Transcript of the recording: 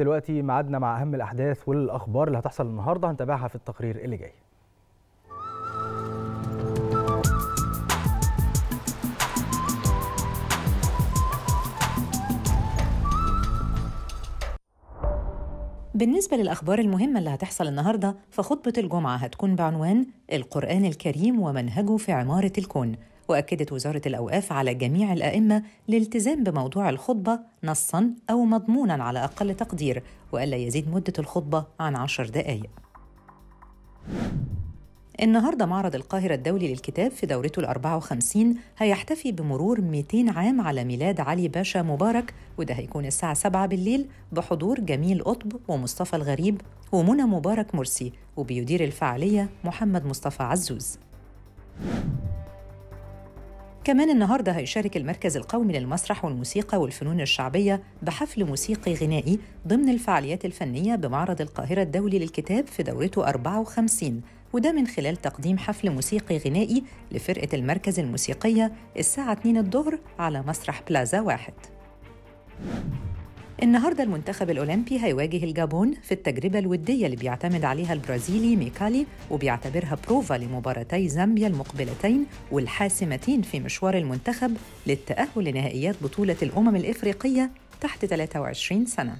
دلوقتي ميعادنا مع أهم الأحداث والأخبار اللي هتحصل النهارده هنتابعها في التقرير اللي جاي. بالنسبة للأخبار المهمة اللي هتحصل النهاردة فخطبة الجمعة هتكون بعنوان القرآن الكريم ومنهجه في عمارة الكون. وأكدت وزارة الأوقاف على جميع الأئمة الالتزام بموضوع الخطبة نصاً أو مضموناً على أقل تقدير وألا يزيد مدة الخطبة عن عشر دقائق النهارده معرض القاهرة الدولي للكتاب في دورته ال 54 هيحتفي بمرور 200 عام على ميلاد علي باشا مبارك وده هيكون الساعة 7 بالليل بحضور جميل قطب ومصطفى الغريب ومنى مبارك مرسي وبيدير الفعالية محمد مصطفى عزوز. كمان النهارده هيشارك المركز القومي للمسرح والموسيقى والفنون الشعبية بحفل موسيقي غنائي ضمن الفعاليات الفنية بمعرض القاهرة الدولي للكتاب في دورته 54 وده من خلال تقديم حفل موسيقي غنائي لفرقة المركز الموسيقية الساعة 2 الظهر على مسرح بلازا واحد. النهارده المنتخب الأولمبي هيواجه الجابون في التجربة الودية اللي بيعتمد عليها البرازيلي ميكالي وبيعتبرها بروفا لمباراتي زامبيا المقبلتين والحاسمتين في مشوار المنتخب للتأهل لنهائيات بطولة الأمم الإفريقية تحت 23 سنة.